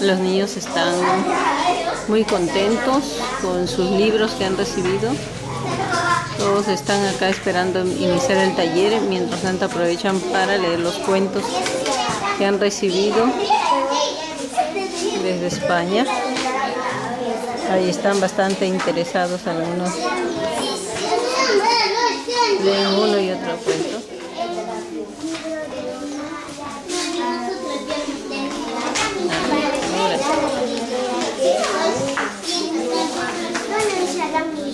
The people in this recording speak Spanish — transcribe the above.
Los niños están muy contentos con sus libros que han recibido. Todos están acá esperando iniciar el taller, mientras tanto aprovechan para leer los cuentos que han recibido desde España. Ahí están bastante interesados algunos. Leen uno y otro cuento. Listo.